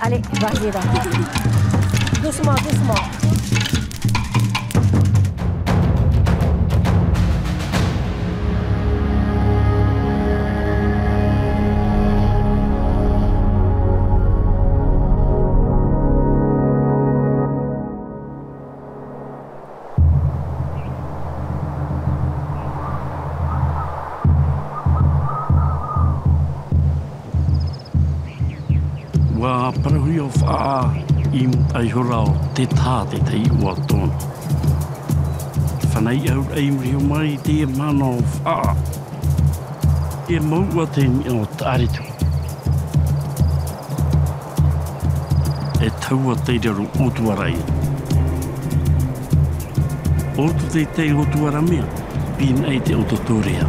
Allez, vas-y là. Doucement, doucement. Ai hora o te tā te tei ua tōna. Whanai au ei mri o mai te mana o wha. E maua te ni o tāritu. E taua te raro otuarai. Otu te te otuara mea, pin ei te ototorea.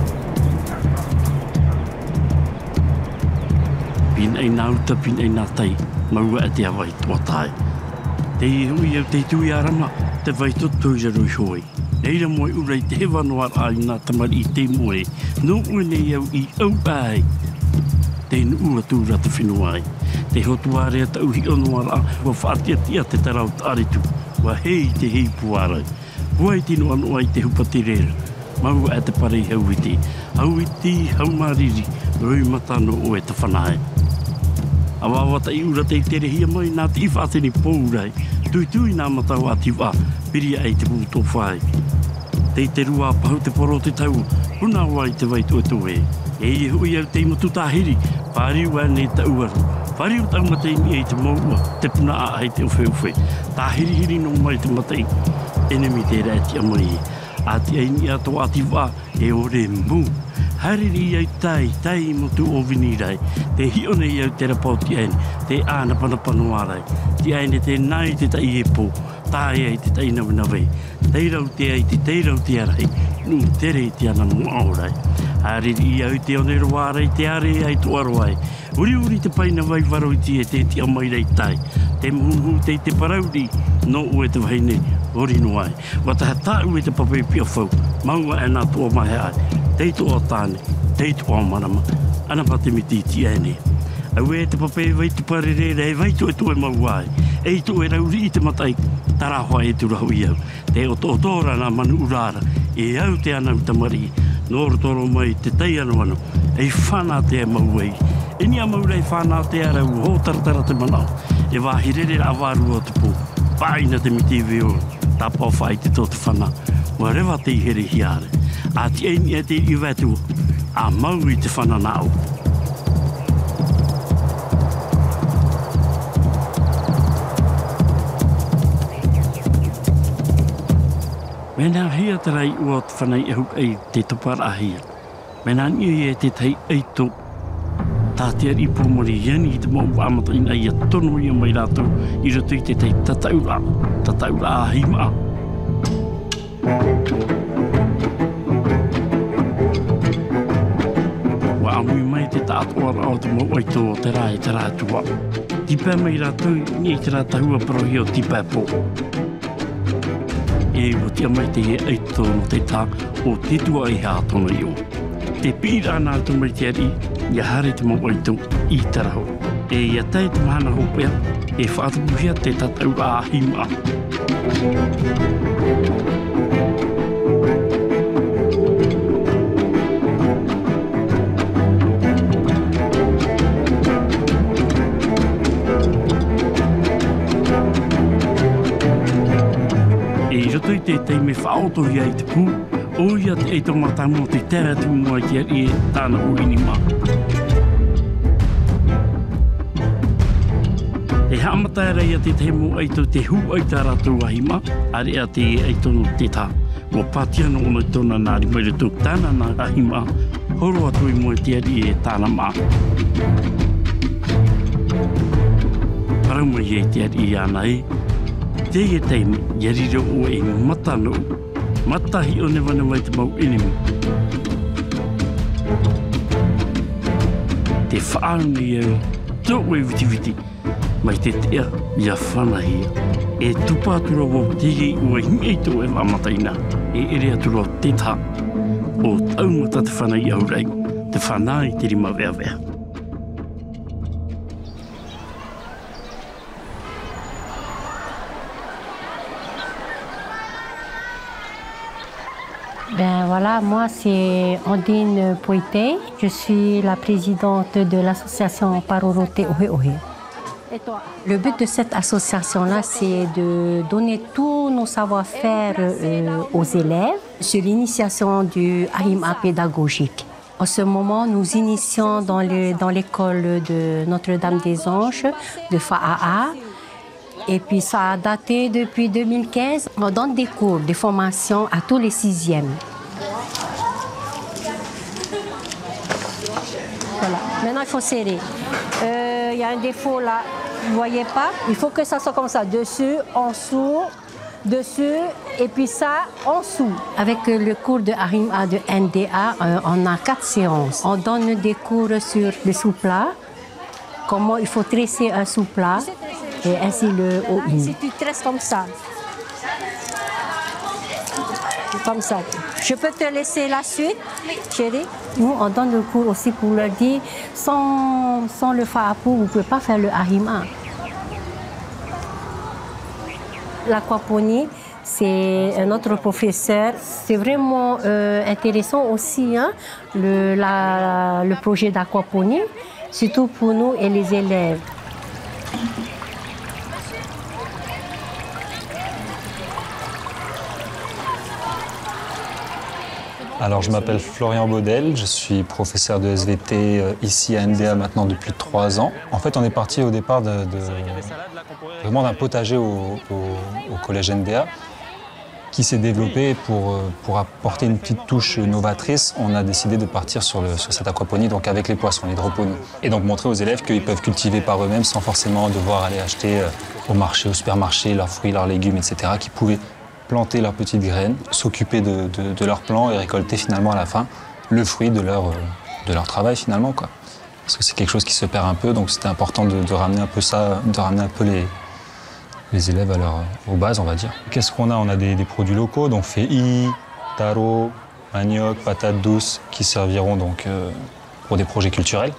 Pin ei nauta, pin ei natai, maua e te awai tua tai. Te i hui au te tui arana, te vai to tui jaru hoi. Eira moe urei te hewa ai nā tamari i te moe, no une au i au ai. Te ua tū rata whenua ai. Te hotuare ta uhi o noa ra, wa whaatia tia te tarau taritu, wa hei te hei puarai. Huai tino anoa i te hupa te rera, maua e te parei hau i te. Hau i te, roi matano o e te whanae. Awa wata i ura te tere hia mai nā te i whātini pōurai. Tui tui nā matau a tiwa, piria ei te pūtō whai. Te te rua pahu te poro te tau, huna wai te vai tua tue. E i hui au te imatu tāhiri, pāriu a nei ta uaru. Pāriu tau matei ni ei te maua, te puna a ai te uwhe uwhe. Tāhiri hiri no mai te matei, enemi te rea a mai. A te ai ni ato a tiwa, e ore mbu hariri iau tai, tai mo tu o vinirai, te hione iau te rapau ti aine, te ana panapanoarai, ti aine te nai te tai e pō, tāia i te tai nawe nawe. Teirau te ai te teirau te arai, nu tere te ana mo aurai. I au te onero wārai te are ai tu aroai. Uri uri te paina wai varo i ti e te te amai rei tai. Te muhu te te parauri, no ue te waine, ori no ai. Wa taha tā ue te papai pia whau, maua e nā tua mahe ai. Tei toa tāne, tei toa marama, ana pa te miti ti ene. Au e te papai vai tu parere, rei, vai tu e tu e mau ai. E tu e rauri i te matai, tarahoa e turahu i au. Te o tō tōra nā manu urara, e au te ana utamari, nōru toro mai te tei anu anu, e whana te e mau ei. E ni a maurei whana te ara u te manao, e wāhirere a wāru o te pō, pāina te miti veo, tā pō whai te tō te whana, wa rewa te i here hiare. A ti eini e te i a mau i te whana nao. Mena hea tarai ua te whanai e huk ei te topar ahia. Me nā ni e te tei ei tō. Tātea i ari pūmori yen i te mōu amata ina i a tono i a mai rātou i rato i te tei tataura, tataura ahi maa. Wa amui mai te tātua o te mōu aito o te rā e te rā tua. Tipa mai rātou ni e te rā tahua parohi o tipa pōu e o te mai te e eito no te tā o te tua i hā tono i o. Te pīra nā tu mai te ari, ia hare te mau eito i taraho. E ia tai te mahana hopea, e whaatapuhia te tatau a hima. Thank you. te te me whaoto hi ai te pū, o ia te eitonga tamo te tera tu mua ki ari e tāna ui e mā. He hamatai te te ai eito te hū eita rātou ahi mā, ari a te eitono te tā. Mo pātia no ono tōna nāri mele tōk tāna nā ahi horo atu i mua te ari e tāna mā. Paraumahi e te ari i ānai, te e teimi, yariro o e matano, matahi o ne wana mai te mau inimi. Te whaani e tō e viti viti, mai te tea ia whanahia. E tupa atura o te i ua hingi tō e mamataina, e ere atura o te tā. O taumata te whanai au rei, te whanai te rima vea vea. Voilà, moi c'est Andine Poité. Je suis la présidente de l'association Parorote Ohe Ohe. Et toi? Le but de cette association-là, c'est de donner tous nos savoir-faire euh, aux élèves sur l'initiation du AIMA pédagogique. En ce moment, nous initions dans l'école de Notre-Dame-des-Anges de FAAA. Et puis ça a daté depuis 2015. On donne des cours de formation à tous les sixièmes. Maintenant, il faut serrer. Euh, il y a un défaut là. Vous voyez pas Il faut que ça soit comme ça. Dessus, en dessous, dessus et puis ça en dessous. Avec le cours de Arima de NDA, euh, on a quatre séances. On donne des cours sur les sous-plats, comment il faut tresser un sous-plat et ainsi le haut. Si tu tresses comme ça, comme ça. Je peux te laisser la suite, chérie Nous, on donne le cours aussi pour leur dire, sans, sans le fa'apu, vous ne pouvez pas faire le harima l'aquaponie, c'est un autre professeur. C'est vraiment euh, intéressant aussi hein, le, le projet d'aquaponie, surtout pour nous et les élèves. Alors, je m'appelle Florian Baudel, je suis professeur de SVT euh, ici à NDA maintenant depuis trois ans. En fait, on est parti au départ vraiment d'un potager au, collège NDA qui s'est développé pour, euh, pour apporter une petite touche novatrice. On a décidé de partir sur, cette aquaponie, donc avec les poissons, l'hydroponie. Et donc montrer aux élèves qu'ils peuvent cultiver par eux-mêmes sans forcément devoir aller acheter euh, au marché, au supermarché, leurs fruits, leurs légumes, etc., qui pouvaient planter leurs petites graines, s'occuper de, de, leurs plants et récolter finalement à la fin le fruit de leur, euh, de leur travail finalement. Quoi. Parce que c'est quelque chose qui se perd un peu, donc c'était important de, ramener un peu ça, de ramener un peu les, les élèves à leur, aux bases, on va dire. Qu'est-ce qu'on a? On a des, produits locaux, donc fei, taro, manioc, patates douces, qui serviront donc euh, pour des projets culturels.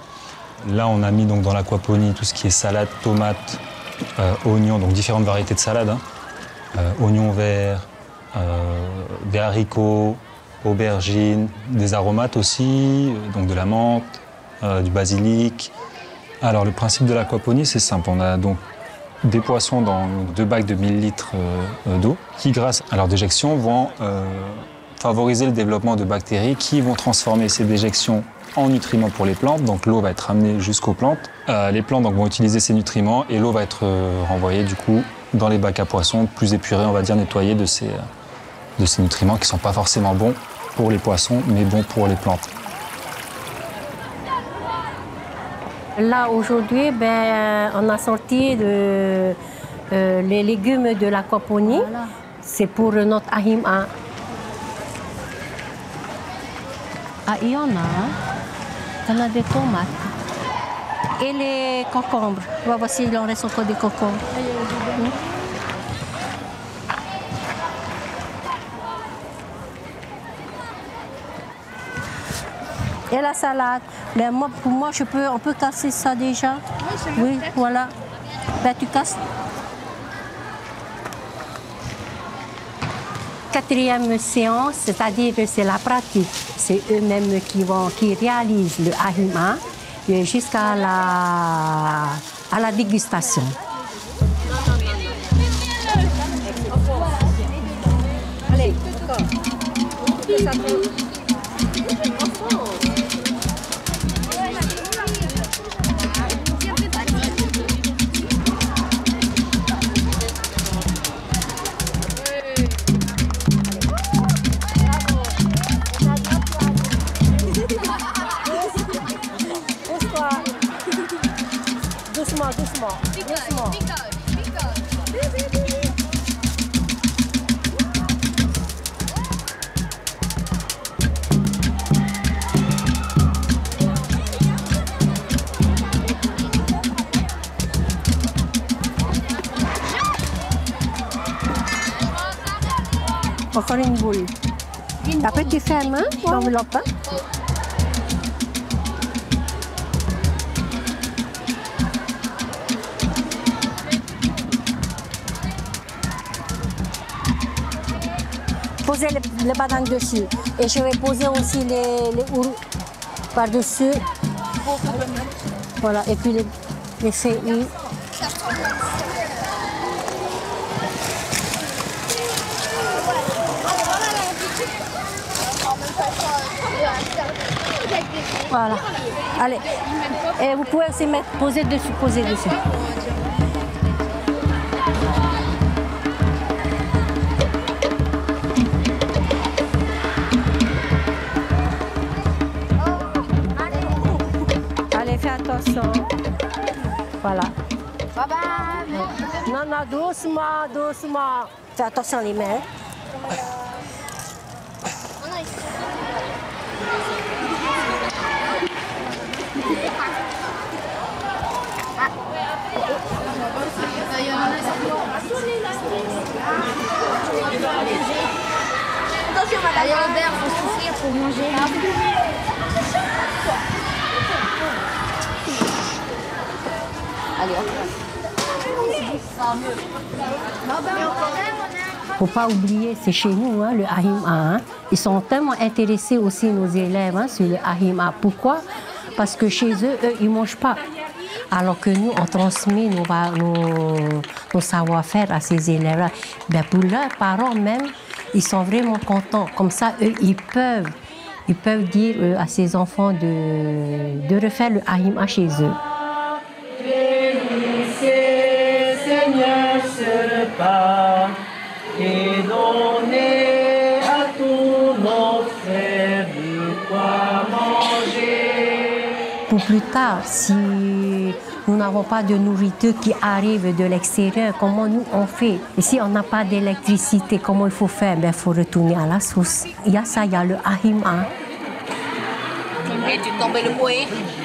Là, on a mis donc dans l'aquaponie tout ce qui est salade, tomates, euh, oignons, donc différentes variétés de salades. Hein. Euh, oignons verts, euh, des haricots, aubergines, des aromates aussi, euh, donc de la menthe, du basilic. Alors le principe de l'aquaponie, c'est simple. On a donc des poissons dans deux bacs de 1000 litres d'eau qui, grâce à leur déjection, vont favoriser le développement de bactéries qui vont transformer ces déjections en nutriments pour les plantes. Donc l'eau va être amenée jusqu'aux plantes. les plantes vont utiliser ces nutriments et l'eau va être renvoyée du coup dans les bacs à poissons, plus épurés, on va dire, nettoyés de ces, de ces nutriments qui ne sont pas forcément bons pour les poissons, mais bons pour les plantes. Là, aujourd'hui, ben, on a sorti de, euh, les légumes de l'aquaponie. C'est pour notre ahima. Ah, il y en a. Hein. Il y en a des tomates. Et les concombres. Voici, il en reste encore des concombres. Et la salade. Ben moi, pour moi, je peux, on peut casser ça déjà. Oui, voilà. Ben, tu casses. Quatrième séance, c'est-à-dire que c'est la pratique. C'est eux-mêmes qui, vont, qui réalisent le ahima jusqu'à la, à la dégustation. Allez, Encore this small. Big this small. Big big big big big Bakarin bul. Tapet ki sen mi? Mamulopta. Poser les, bananes dessus. Et je vais poser aussi les, les par-dessus. Voilà, et puis les, les feuilles. Voilà. Allez. Et vous pouvez aussi mettre, poser dessus, poser dessus. Voilà. Bye bye. Non, non, doucement, doucement. Fais attention les mains. Attention, madame. Allez, Robert, faut souffrir pour manger. Allez, faut pas oublier, c'est chez nous, hein, le Ahima. Hein. Ils sont tellement intéressés aussi, nos élèves, hein, sur le Ahima. Pourquoi? Parce que chez eux, eux, ils mangent pas. Alors que nous, on transmet nos, savoir-faire à ces élèves-là. Ben, pour leurs parents même, ils sont vraiment contents. Comme ça, eux, ils peuvent, ils peuvent dire à ces enfants de, de refaire le Ahima chez eux. Si nous n'avons pas de nourriture qui arrive de l'extérieur, comment nous on fait? Et si on n'a pas d'électricité, comment il faut faire? Il faut retourner à la source. Il y a ça, il y a le ahima. tu tombes le.